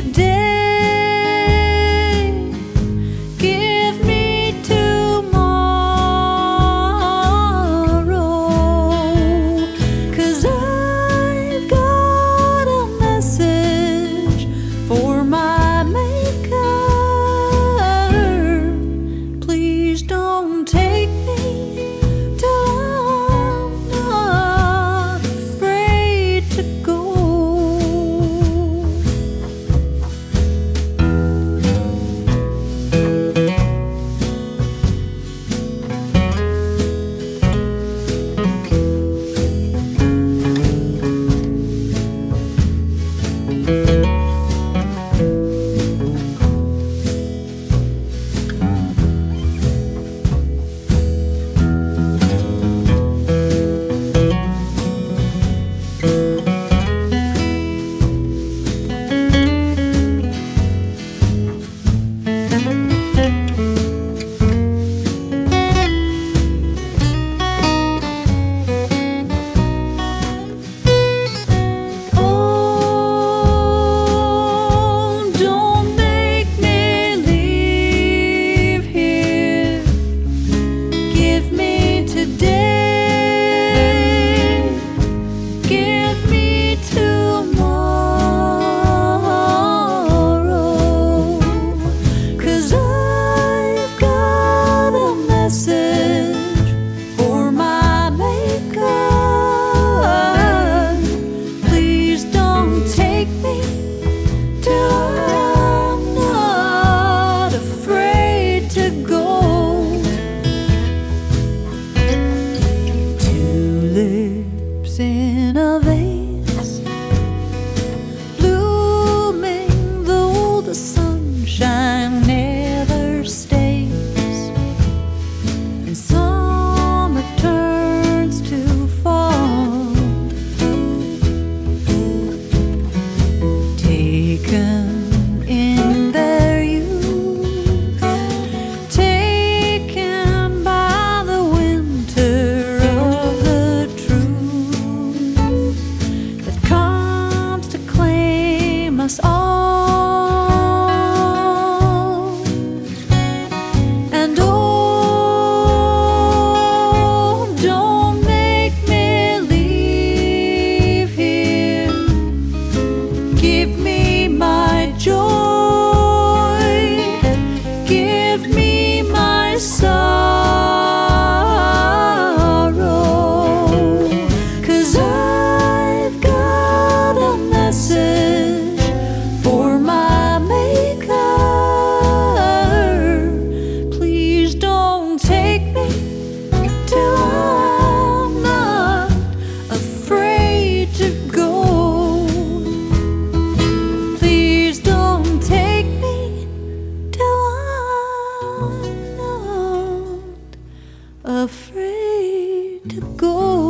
today. to go.